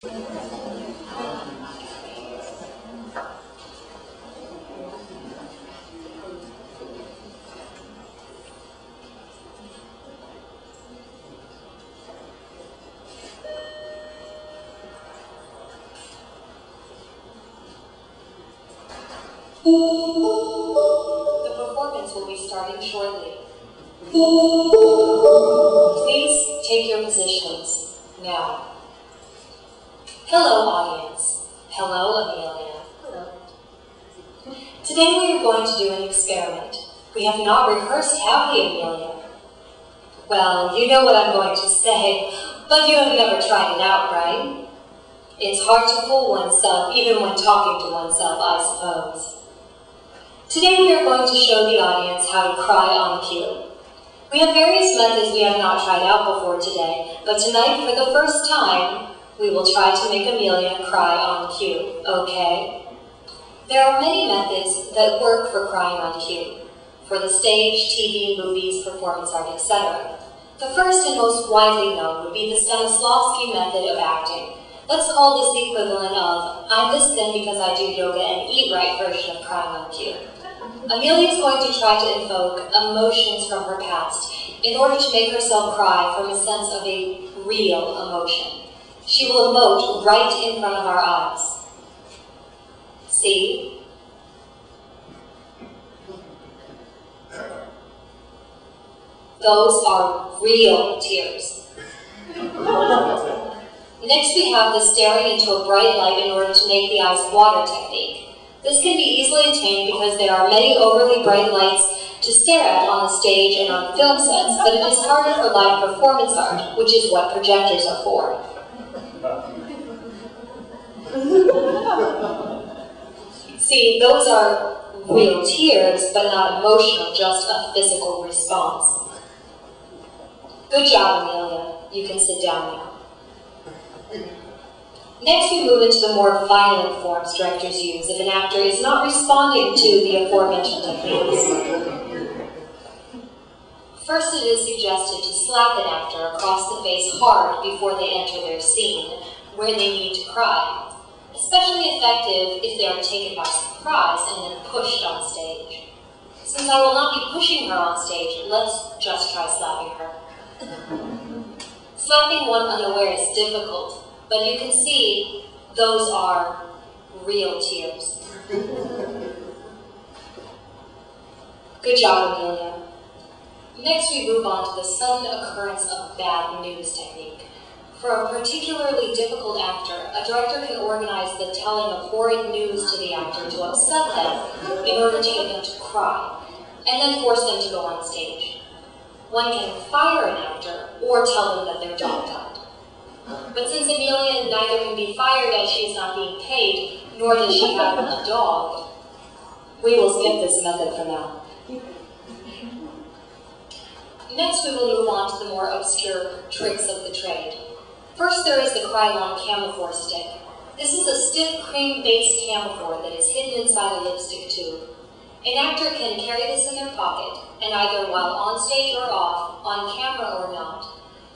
The performance will be starting shortly. Please take your positions now. Hello, audience. Hello, Amelia. Hello. Today we are going to do an experiment. We have not rehearsed, have we, Amelia? Well, you know what I'm going to say, but you have never tried it out, right? It's hard to fool oneself, even when talking to oneself, I suppose. Today we are going to show the audience how to cry on cue. We have various methods we have not tried out before today, but tonight, for the first time, we will try to make Amelia cry on cue, okay? There are many methods that work for crying on cue, for the stage, TV, movies, performance art, etc. The first and most widely known would be the Stanislavski method of acting. Let's call this the equivalent of, I'm this thin because I do yoga and eat right version of crying on cue. Amelia is going to try to invoke emotions from her past in order to make herself cry from a sense of a real emotion. She will emote right in front of our eyes. See? Those are real tears. Next we have the staring into a bright light in order to make the eyes water technique. This can be easily attained because there are many overly bright lights to stare at on the stage and on film sets, but it is harder for live performance art, which is what projectors are for. See, those are real tears, but not emotional, just a physical response. Good job, Amelia. You can sit down now. Next, we move into the more violent forms directors use if an actor is not responding to the aforementioned techniques. First, it is suggested to slap an actor across the face hard before they enter their scene, where they need to cry. Especially effective if they are taken by surprise and then pushed on stage. Since I will not be pushing her on stage, let's just try slapping her. Slapping one unaware is difficult, but you can see those are real tears. Good job, Amelia. Next, we move on to the sudden occurrence of bad news technique. For a particularly difficult actor, a director can organize the telling of horrid news to the actor to upset them in order to get them to cry, and then force them to go on stage. One can fire an actor or tell them that their job died. But since Amelia neither can be fired as she is not being paid, nor does she have a dog, we will skip this method for now. Next, we will move on to the more obscure tricks of the trade. First, there is the Kryolan Camaphor stick. This is a stiff cream-based camaphor that is hidden inside a lipstick tube. An actor can carry this in their pocket, and either while on stage or off, on camera or not,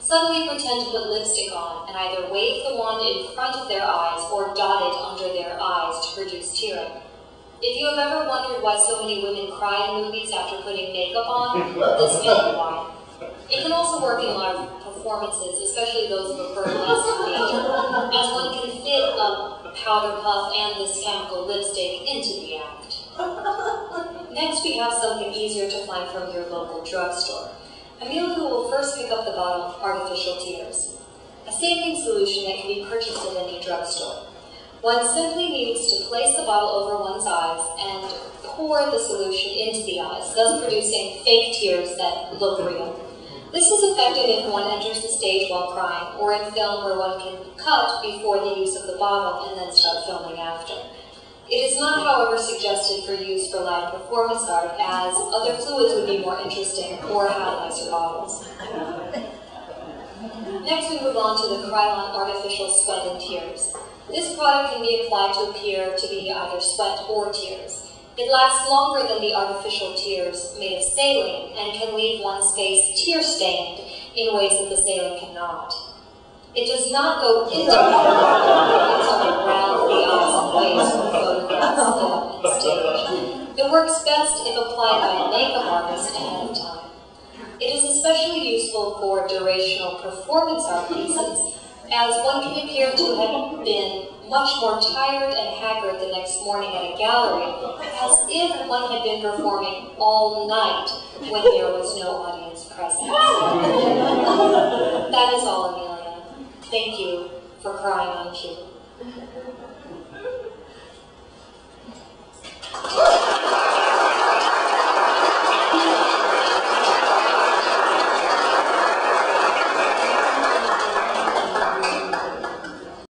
suddenly pretend to put lipstick on and either wave the wand in front of their eyes or dot it under their eyes to produce tearing. If you have ever wondered why so many women cry in movies after putting makeup on, this may be why. It can also work in live performances, especially those of a burlesque nature, as one can fit a powder puff and this chemical lipstick into the act. Next, we have something easier to find from your local drugstore. Amelia will first pick up the bottle of artificial tears, a saline solution that can be purchased at any drugstore. One simply needs to place the bottle over one's eyes and pour the solution into the eyes, thus producing fake tears that look real. This is effective if one enters the stage while crying, or in film where one can cut before the use of the bottle and then start filming after. It is not, however, suggested for use for live performance art, as other fluids would be more interesting or have nicer bottles. Next, we move on to the Kryolan Artificial Sweat and Tears. This product can be applied to appear to be either sweat or tears. It lasts longer than the artificial tears made of saline and can leave one's face tear-stained in ways that the saline cannot. It does not go into the it's around the eyes and for photographs, stage. It works best if applied by a makeup artist ahead of time. It is especially useful for durational performance art pieces, as one can appear to have been much more tired and haggard the next morning at a gallery, as if one had been performing all night when there was no audience present. that is all, Amelia. Thank you for crying on cue.